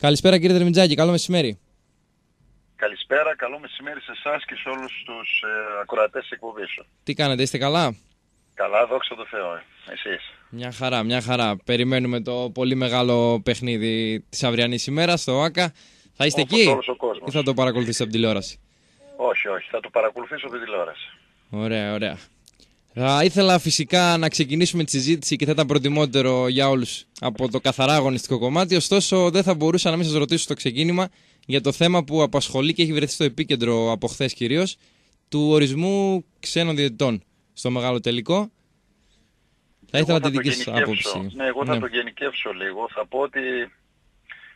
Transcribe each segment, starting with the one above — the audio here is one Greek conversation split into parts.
Καλησπέρα κύριε Δερμιτζάκη, καλό μεσημέρι. Καλησπέρα, καλό μεσημέρι σε εσάς και σε όλους τους ε, ακροατές της εκπομπής σου. Τι κάνετε, είστε καλά; Καλά, δόξα τω Θεώ, ε. εσείς. Μια χαρά, μια χαρά. Περιμένουμε το πολύ μεγάλο παιχνίδι της αυριανής ημέρας στο ΆΚΑ. Θα είστε Όπως εκεί όλος ο κόσμος. ή θα το παρακολουθήσετε από τηλεόραση; Όχι, όχι, θα το παρακολουθήσω από τη τηλεόραση. Ωραία, ωραία. Θα ήθελα φυσικά να ξεκινήσουμε τη συζήτηση και θα ήταν προτιμότερο για όλους από το καθαρά αγωνιστικό κομμάτι. Ωστόσο, δεν θα μπορούσα να μην σας ρωτήσω στο ξεκίνημα για το θέμα που απασχολεί και έχει βρεθεί στο επίκεντρο από χθες κυρίως του ορισμού ξένων διαιτητών στο μεγάλο τελικό. Θα ήθελα Εγώ τη το δική σας γενικεύσω. άποψη. Ναι, εγώ θα το γενικεύσω λίγο. Θα πω ότι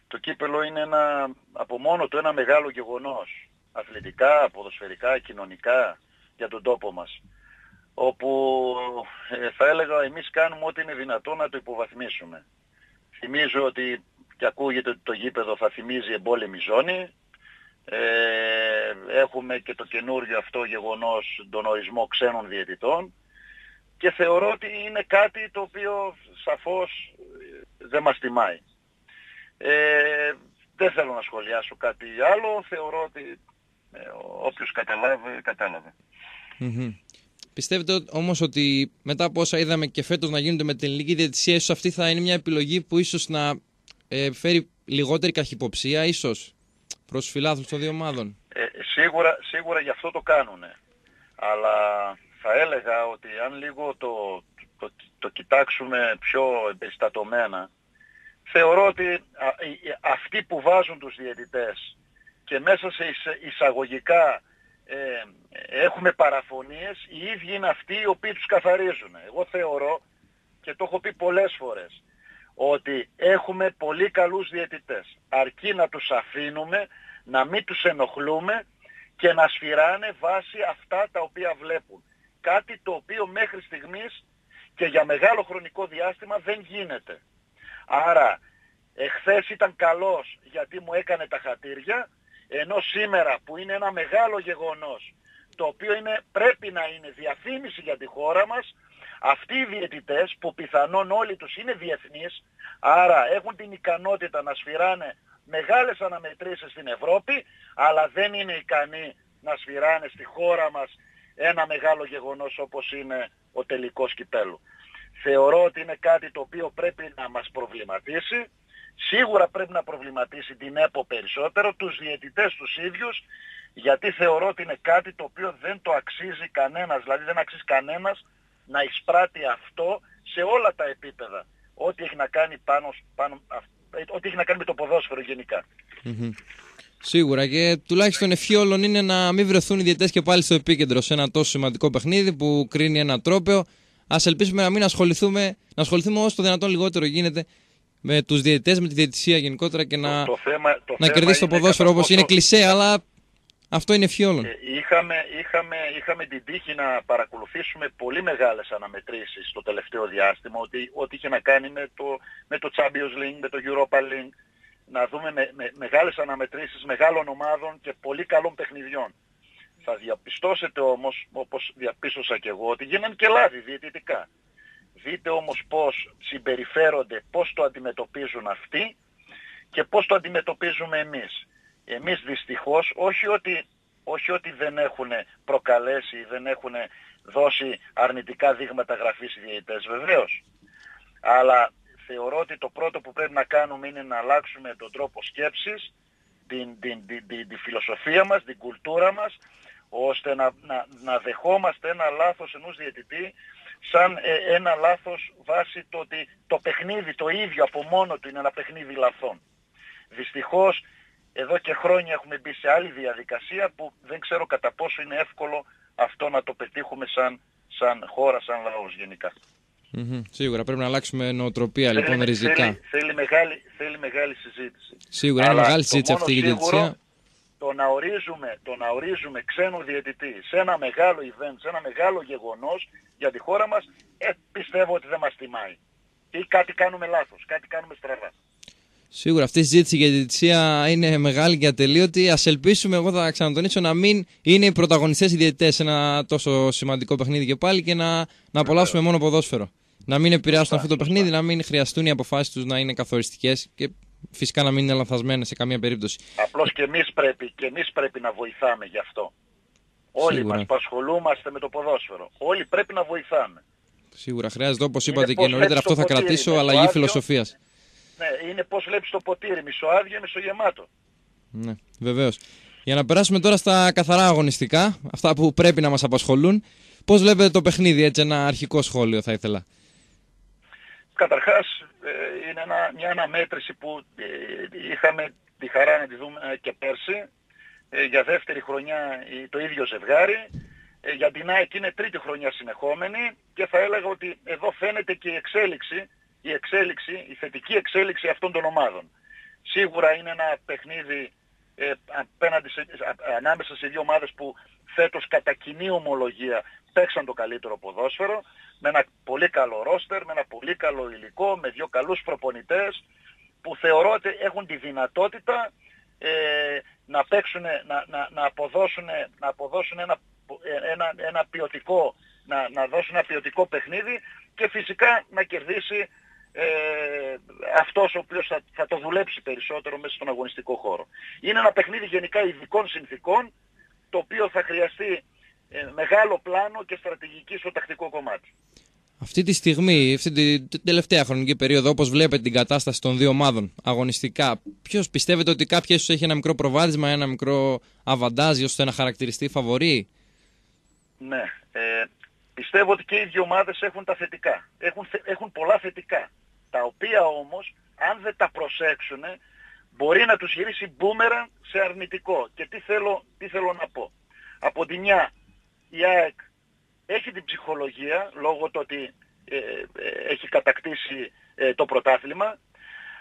το κύπελο είναι ένα, από μόνο του ένα μεγάλο γεγονός. Αθλητικά, ποδοσφαιρικά, κοινωνικά για τον τόπο μας. Όπου ε, θα έλεγα εμείς κάνουμε ό,τι είναι δυνατό να το υποβαθμίσουμε. Θυμίζω ότι και ακούγεται ότι το γήπεδο θα θυμίζει εμπόλεμη ζώνη. Ε, έχουμε και το καινούριο αυτό γεγονός τον ορισμό ξένων διαιτητών και θεωρώ ότι είναι κάτι το οποίο σαφώς ε, δεν μας τιμάει. Ε, δεν θέλω να σχολιάσω κάτι άλλο, θεωρώ ότι ε, όποιος καταλάβει, κατάλαβε. Μμμ. Πιστεύετε όμως ότι μετά από όσα είδαμε και φέτος να γίνονται με την ελληνική διαιτησία, ίσως αυτή θα είναι μια επιλογή που ίσως να ε, φέρει λιγότερη καχυποψία, ίσως προς φιλάθλους των δύο ομάδων; Ε, σίγουρα, σίγουρα γι' αυτό το κάνουνε. Αλλά θα έλεγα ότι αν λίγο το, το, το κοιτάξουμε πιο εμπεριστατωμένα, θεωρώ ότι α- οι- αυτοί που βάζουν τους διαιτητές και μέσα σε εισ- εισαγωγικά ε, έχουμε παραφωνίες, οι ίδιοι είναι αυτοί οι οποίοι τους καθαρίζουν. Εγώ θεωρώ, και το έχω πει πολλές φορές, ότι έχουμε πολύ καλούς διαιτητές. Αρκεί να τους αφήνουμε, να μην τους ενοχλούμε και να σφυράνε βάσει αυτά τα οποία βλέπουν. Κάτι το οποίο μέχρι στιγμής και για μεγάλο χρονικό διάστημα δεν γίνεται. Άρα εχθές ήταν καλός γιατί μου έκανε τα χατήρια, ενώ σήμερα που είναι ένα μεγάλο γεγονός, το οποίο είναι, πρέπει να είναι διαφήμιση για τη χώρα μας, αυτοί οι διαιτητές που πιθανόν όλοι τους είναι διεθνείς, άρα έχουν την ικανότητα να σφυράνε μεγάλες αναμετρήσεις στην Ευρώπη, αλλά δεν είναι ικανοί να σφυράνε στη χώρα μας ένα μεγάλο γεγονός όπως είναι ο τελικός κυπέλου. Θεωρώ ότι είναι κάτι το οποίο πρέπει να μας προβληματίσει. Σίγουρα πρέπει να προβληματίσει την ΕΠΟ περισσότερο, τους διαιτητές τους ίδιους, γιατί θεωρώ ότι είναι κάτι το οποίο δεν το αξίζει κανένας, δηλαδή δεν αξίζει κανένας να εισπράττει αυτό σε όλα τα επίπεδα. Ό,τι έχει να κάνει, πάνω, πάνω, αυ- ό,τι έχει να κάνει με το ποδόσφαιρο γενικά. Μμμ. Σίγουρα και τουλάχιστον ευχή όλων είναι να μην βρεθούν οι διαιτητές και πάλι στο επίκεντρο σε ένα τόσο σημαντικό παιχνίδι που κρίνει ένα τρόπαιο. Α ελπίσουμε να μην ασχοληθούμε, να ασχοληθούμε όσο το δυνατόν λιγότερο γίνεται με τους διαιτητές, με τη διαιτησία γενικότερα και να, το θέμα, το να θέμα κερδίσει το είναι ποδόσφαιρο κατά όπω είναι πόσο- κλισέ, αλλά αυτό είναι ευχή όλων. Ε, είχαμε, είχαμε, είχαμε την τύχη να παρακολουθήσουμε πολύ μεγάλες αναμετρήσεις το τελευταίο διάστημα, ότι, ό,τι είχε να κάνει με το, με το Champions League, με το Europa League, να δούμε με, με, μεγάλες αναμετρήσεις μεγάλων ομάδων και πολύ καλών παιχνιδιών. Θα διαπιστώσετε όμως, όπως διαπίστωσα και εγώ, ότι γίνανε και λάθη διαιτητικά. Δείτε όμως πώς συμπεριφέρονται, πώς το αντιμετωπίζουν αυτοί και πώς το αντιμετωπίζουμε εμείς. Εμείς δυστυχώς, όχι ότι, όχι ότι δεν έχουν προκαλέσει, δεν έχουν δώσει αρνητικά δείγματα γραφής οι διαιτητές, βεβαίως. Αλλά θεωρώ ότι το πρώτο που πρέπει να κάνουμε είναι να αλλάξουμε τον τρόπο σκέψης, την, την, την, την, τη φιλοσοφία μας, την κουλτούρα μας, ώστε να, να, να δεχόμαστε ένα λάθος ενός διαιτητή σαν ε, ένα λάθος βάσει το ότι το παιχνίδι το ίδιο από μόνο του είναι ένα παιχνίδι λαθών. Δυστυχώς εδώ και χρόνια έχουμε μπει σε άλλη διαδικασία που δεν ξέρω κατά πόσο είναι εύκολο αυτό να το πετύχουμε σαν, σαν χώρα, σαν λαός γενικά. Μμμ. Σίγουρα πρέπει να αλλάξουμε νοοτροπία λοιπόν Θέλει- ριζικά. Θέλει, θέλει, μεγάλη, θέλει μεγάλη συζήτηση. Σίγουρα είναι Αλλά μεγάλη το συζήτηση μόνο αυτή η σίγουρο, διαιτησία. Το να, ορίζουμε, το να ορίζουμε ξένο διαιτητή σε ένα μεγάλο event, σε ένα μεγάλο γεγονός για τη χώρα μας, ε, πιστεύω ότι δεν μας τιμάει. Ή κάτι κάνουμε λάθος, κάτι κάνουμε στραβά. Σίγουρα αυτή η συζήτηση για τη διαιτησία είναι μεγάλη και ατελείωτη. Α ελπίσουμε, εγώ θα ξανατονίσω, να μην είναι οι πρωταγωνιστές οι διαιτητές σε ένα τόσο σημαντικό παιχνίδι και πάλι και να, να απολαύσουμε μόνο ποδόσφαιρο. Να μην επηρεάσουν αυτό το παιχνίδι, να μην χρειαστούν οι αποφάσεις τους να είναι καθοριστικές και φυσικά να μην είναι λανθασμένες σε καμία περίπτωση. Απλώς και εμείς πρέπει, και εμείς πρέπει να βοηθάμε γι' αυτό. Όλοι Σίγουρα. μας που ασχολούμαστε με το ποδόσφαιρο. Όλοι πρέπει να βοηθάμε. Σίγουρα χρειάζεται, όπως Είναι είπατε και πώς νωρίτερα, βλέπεις αυτό το θα ποτήρι, κρατήσω με το αλλαγή άδειο. Φιλοσοφίας. Ναι, είναι πώς βλέπεις το ποτήρι, μισοάδιο, μισογεμάτο. Ναι, βεβαίως. Για να περάσουμε τώρα στα καθαρά αγωνιστικά, αυτά που πρέπει να μας απασχολούν. Πώς βλέπετε το παιχνίδι, έτσι ένα αρχικό σχόλιο θα ήθελα. Καταρχάς ε, είναι ένα, μια αναμέτρηση που ε, είχαμε τη χαρά να τη δούμε ε, και πέρσι ε, για δεύτερη χρονιά ε, το ίδιο ζευγάρι. Ε, για την ΑΕΚ είναι τρίτη χρονιά συνεχόμενη και θα έλεγα ότι εδώ φαίνεται και η εξέλιξη, η εξέλιξη, η θετική εξέλιξη αυτών των ομάδων. Σίγουρα είναι ένα παιχνίδι ε, απέναντι σε, α- ανάμεσα σε δύο ομάδες που φέτος κατά κοινή ομολογία παίξαν το καλύτερο ποδόσφαιρο με ένα πολύ καλό ρόστερ, με ένα πολύ καλό υλικό, με δύο καλούς προπονητές που θεωρώ ότι έχουν τη δυνατότητα ε, να παίξουν, να, να, να αποδώσουν, να αποδώσουν ένα, ένα, ένα ποιοτικό, να, να δώσουν ένα ποιοτικό παιχνίδι και φυσικά να κερδίσει ε, αυτός ο οποίος θα, θα το δουλέψει περισσότερο μέσα στον αγωνιστικό χώρο. Είναι ένα παιχνίδι γενικά ειδικών συνθήκων το οποίο θα χρειαστεί ε, μεγάλο πλάνο και στρατηγική στο τακτικό κομμάτι. Αυτή τη στιγμή, αυτή την την τελευταία χρονική περίοδο, όπως βλέπετε την κατάσταση των δύο ομάδων αγωνιστικά, ποιος πιστεύετε ότι κάποια ίσως έχει ένα μικρό προβάδισμα, ένα μικρό αβαντάζ ώστε να χαρακτηριστεί φαβορή; Ναι. Ε, πιστεύω ότι και οι δύο ομάδες έχουν τα θετικά. Έχουν, θε- έχουν πολλά θετικά. Τα οποία όμως, αν δεν τα προσέξουν, μπορεί να τους γυρίσει μπούμερα σε αρνητικό. Και τι θέλω, τι θέλω να πω. Από τη μια, η ΑΕΚ έχει την ψυχολογία, λόγω του ότι ε, ε, έχει κατακτήσει ε, το πρωτάθλημα,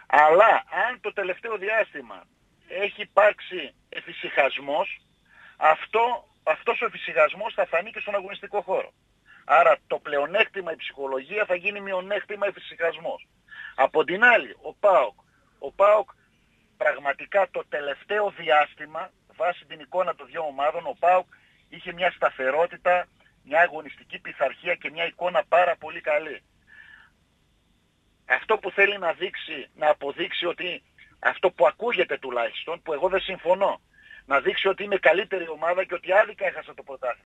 αλλά αν το τελευταίο διάστημα έχει υπάρξει εφησυχασμός, αυτό, αυτός ο εφησυχασμός θα φανεί και στον αγωνιστικό χώρο. Άρα το πλεονέκτημα η ψυχολογία θα γίνει μειονέκτημα εφησυχασμός. Από την άλλη, ο ΠΑΟΚ. Ο ΠΑΟΚ πραγματικά το τελευταίο διάστημα, βάσει την εικόνα των δύο ομάδων, ο ΠΑΟΚ είχε μια σταθερότητα, μια αγωνιστική πειθαρχία και μια εικόνα πάρα πολύ καλή. Αυτό που θέλει να δείξει, να αποδείξει ότι αυτό που ακούγεται τουλάχιστον, που εγώ δεν συμφωνώ, να δείξει ότι είναι καλύτερη ομάδα και ότι άδικα έχασα το πρωτάθλημα.